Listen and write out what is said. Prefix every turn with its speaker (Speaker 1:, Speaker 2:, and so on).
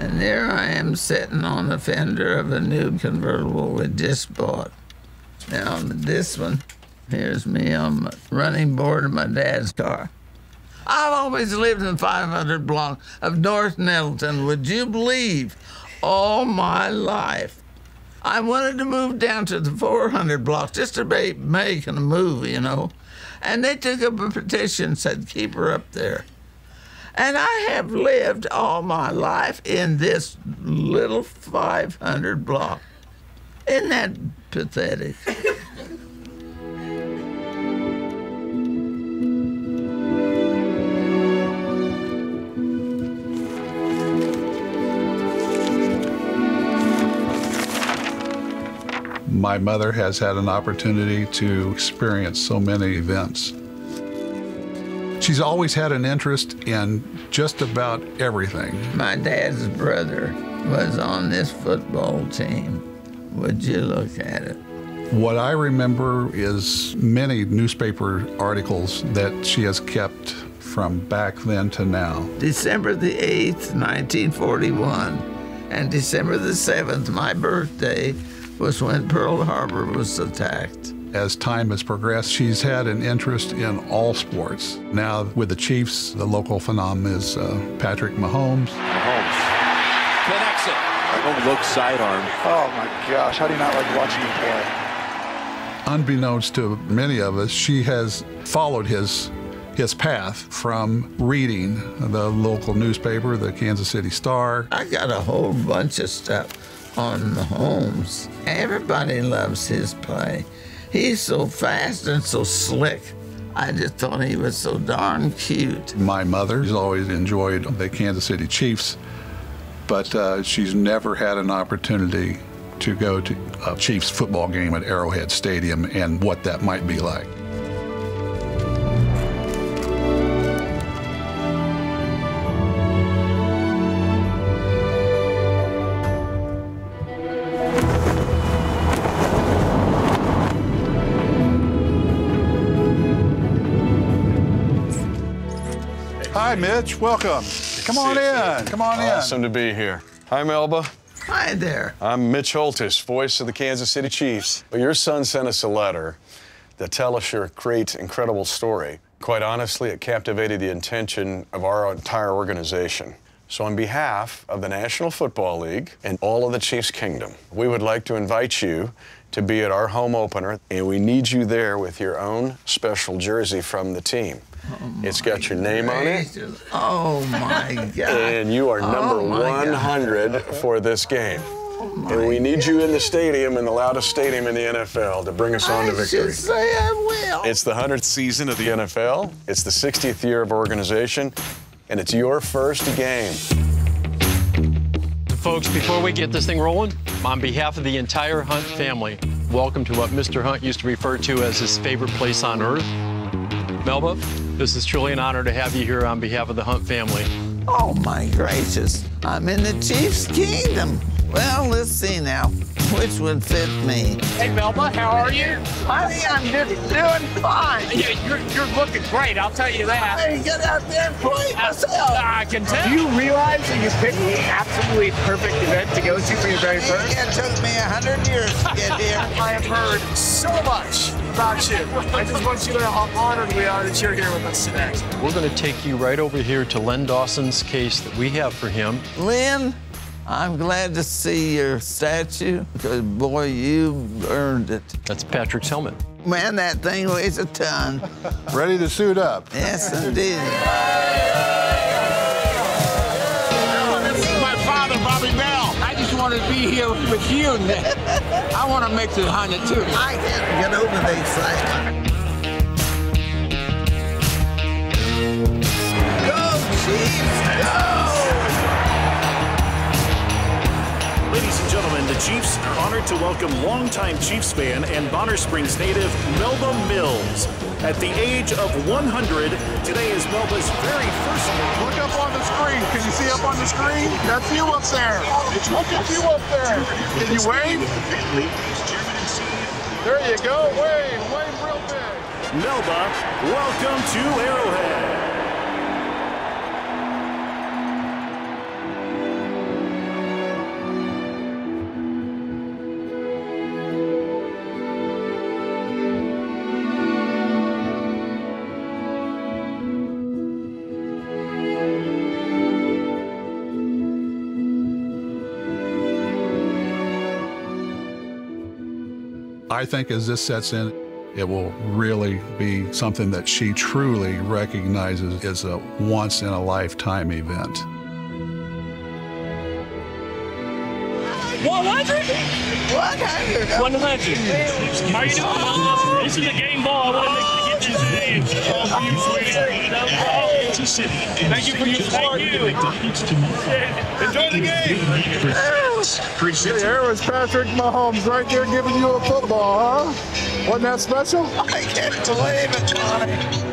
Speaker 1: And there I am sitting on the fender of a new convertible we just bought. Now, this one, here's me on the running board of my dad's car. I've always lived in 500 block of North Nettleton, would you believe? All my life. I wanted to move down to the 400 block just to be making a move, you know. And they took up a petition, said, keep her up there. And I have lived all my life in this little 500 block. Isn't that pathetic?
Speaker 2: My mother has had an opportunity to experience so many events. She's always had an interest in just about everything.
Speaker 1: My dad's brother was on this football team. Would you look at it?
Speaker 2: What I remember is many newspaper articles that she has kept from back then to now.
Speaker 1: December the 8th, 1941, and December the 7th, my birthday, was when Pearl Harbor was attacked.
Speaker 2: As time has progressed, she's had an interest in all sports. Now, with the Chiefs, the local phenomenon is uh, Patrick Mahomes.
Speaker 3: Mahomes connects it. Overlook sidearm.
Speaker 4: Oh my gosh, how do you not like watching him play?
Speaker 2: Unbeknownst to many of us, she has followed his his path from reading the local newspaper, the Kansas City Star.
Speaker 1: I got a whole bunch of stuff on Mahomes. Everybody loves his play. He's so fast and so slick. I just thought he was so darn cute.
Speaker 2: My mother has always enjoyed the Kansas City Chiefs, but uh, she's never had an opportunity to go to a Chiefs football game at Arrowhead Stadium and what that might be like. Hi, Mitch. Welcome. Come on in. Come on in.
Speaker 5: Awesome to be here. Hi, Melba.
Speaker 1: Hi there.
Speaker 5: I'm Mitch Holthus, voice of the Kansas City Chiefs. Well, your son sent us a letter that tell us your great, incredible story. Quite honestly, it captivated the attention of our entire organization. So on behalf of the National Football League and all of the Chiefs Kingdom, we would like to invite you to be at our home opener, and we need you there with your own special jersey from the team. It's got your name on it.
Speaker 1: Oh my God.
Speaker 5: And you are oh, number
Speaker 1: Oh, my God.
Speaker 5: 100 for this game. Oh and we need you in the stadium, in the loudest stadium in the NFL, to bring us on to
Speaker 1: I
Speaker 5: victory.
Speaker 1: should say I will.
Speaker 5: It's the 100th season of the NFL. It's the 60th year of organization, and it's your first game.
Speaker 6: Folks, before we get this thing rolling, on behalf of the entire Hunt family, welcome to what Mr. Hunt used to refer to as his favorite place on earth. Melba, this is truly an honor to have you here on behalf of the Hunt family.
Speaker 1: Oh my gracious. I'm in the Chiefs Kingdom. Well, let's see now. Which would fit me?
Speaker 7: Hey, Melba, how are you?
Speaker 1: Honey, I'm just doing fine.
Speaker 7: Yeah, you're, you're looking great, I'll tell you that.
Speaker 1: Hey, get out there and play myself.
Speaker 7: I can tell. Do you realize that you picked the absolutely perfect event to go to for your very first?
Speaker 1: It took me a hundred years to get here.
Speaker 7: I have heard so much about you. I just want you to know how honored we are that you're here with us today.
Speaker 6: We're going to take you right over here to Len Dawson's case that we have for him.
Speaker 1: Lynn, I'm glad to see your statue because, boy, you earned it.
Speaker 6: That's Patrick's helmet.
Speaker 1: Man, that thing weighs a ton.
Speaker 2: Ready to suit up.
Speaker 1: Yes, indeed.
Speaker 7: This is my father, Bobby Bell. I just wanted to be here with you. I want to make the 100 too.
Speaker 1: I can't get over the excitement. Chiefs
Speaker 8: are honored to welcome longtime Chiefs fan and Bonner Springs native Melba Mills. At the age of 100, today is Melba's very first.
Speaker 4: Look up on the screen. Can you see up on the screen? That's you up there. Look at you up there. Can you wave? There you go. Wave. Wave real big.
Speaker 8: Melba, welcome to Arrowhead.
Speaker 2: I think as this sets in, it will really be something that she truly recognizes as a once in a lifetime event.
Speaker 7: 100? 100. 100. How you doing, Mama? This is a game ball. I want to make sure you get this in. All for you, sweetie. No problem. Thank you for your support. Thank you. Enjoy the game.
Speaker 4: Hey, there was Patrick Mahomes right there giving you a football, huh? Wasn't that special?
Speaker 1: I can't believe it, Johnny.